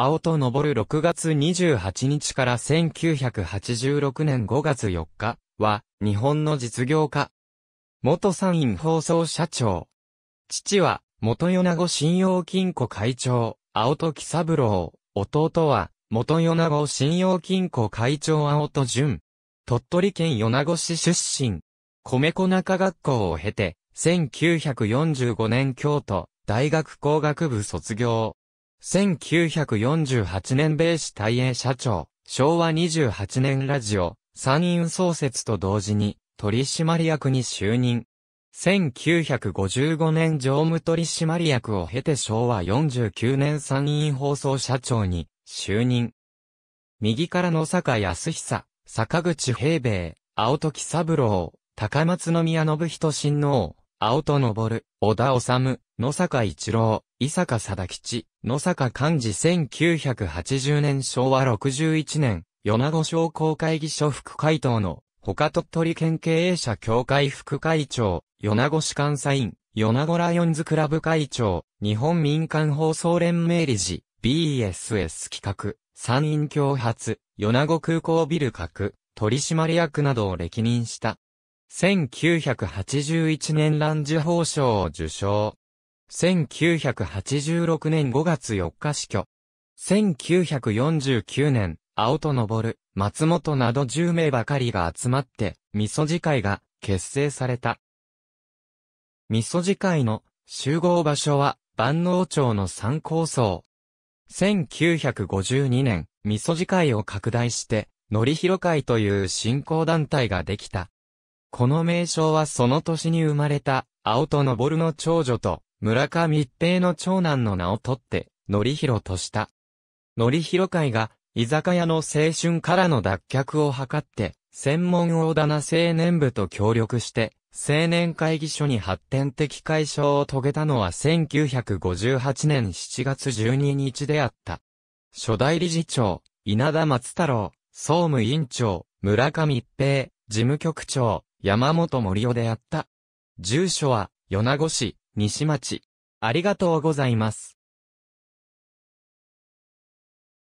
青戸昇6月28日から1986年5月4日は、日本の実業家。元参院放送社長。父は、元米子信用金庫会長、青戸喜三郎。弟は、元米子信用金庫会長青戸淳。鳥取県米子市出身。米子中学校を経て、1945年京都、大学工学部卒業。1948年米市大英社長、昭和28年ラジオ、参院創設と同時に取締役に就任。1955年常務取締役を経て昭和49年参院放送社長に就任。右から野坂康久、坂口平兵衛、青時三郎、高松宮信人親王、青戸昇、小田治、野坂一郎、伊坂貞吉、野坂寛治1980年昭和61年、米子商工会議所副会頭の、他鳥取県経営者協会副会長、米子市監査員、米子ライオンズクラブ会長、日本民間放送連盟理事、BSS 企画、参院共発、米子空港ビル閣、取締役などを歴任した。1981年ランジ報賞を受賞。1986年5月4日死去。1949年、青と昇、松本など10名ばかりが集まって、味噌次会が結成された。味噌次会の集合場所は万能町の三高層。1952年、味噌次会を拡大して、のり広会という信仰団体ができた。この名称はその年に生まれた、青戸昇の長女と、村上一平の長男の名を取って、のりひろとした。のりひろ会が、居酒屋の青春からの脱却を図って、専門横断青年部と協力して、青年会議所に発展的解消を遂げたのは1958年7月12日であった。初代理事長、稲田松太郎、総務委員長、村上一平、事務局長、山本森夫であった。住所は、米子市、西町。ありがとうございます。